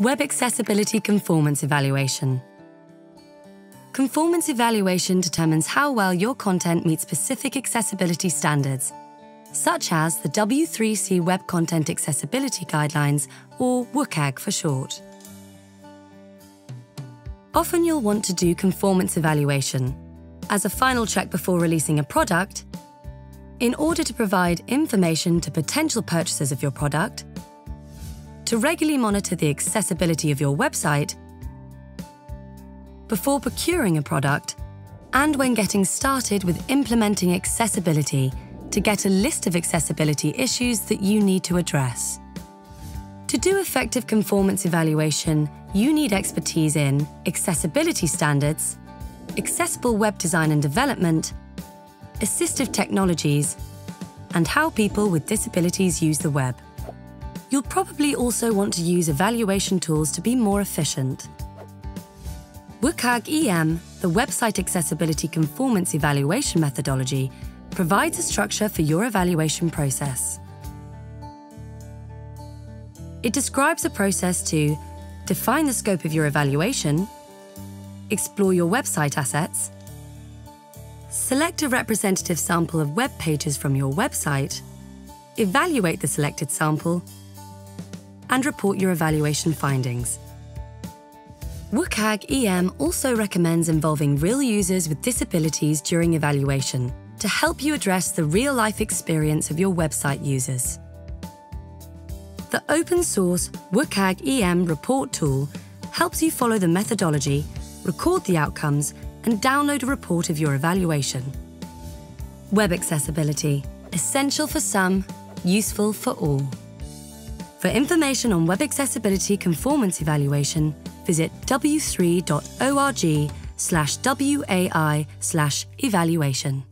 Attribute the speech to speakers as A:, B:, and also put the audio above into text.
A: Web Accessibility Conformance Evaluation. Conformance evaluation determines how well your content meets specific accessibility standards, such as the W3C Web Content Accessibility Guidelines, or WCAG for short. Often you'll want to do conformance evaluation as a final check before releasing a product in order to provide information to potential purchasers of your product, to regularly monitor the accessibility of your website, before procuring a product, and when getting started with implementing accessibility to get a list of accessibility issues that you need to address. To do effective conformance evaluation, you need expertise in accessibility standards, accessible web design and development, assistive technologies, and how people with disabilities use the web. You'll probably also want to use evaluation tools to be more efficient. WCAG EM, the Website Accessibility Conformance Evaluation methodology, provides a structure for your evaluation process. It describes a process to define the scope of your evaluation, explore your website assets, select a representative sample of web pages from your website, evaluate the selected sample, and report your evaluation findings. WCAG EM also recommends involving real users with disabilities during evaluation to help you address the real-life experience of your website users. The open source WCAG EM report tool helps you follow the methodology, record the outcomes, and download a report of your evaluation. Web accessibility, essential for some, useful for all. For information on web accessibility conformance evaluation, visit w3.org slash WAI slash evaluation.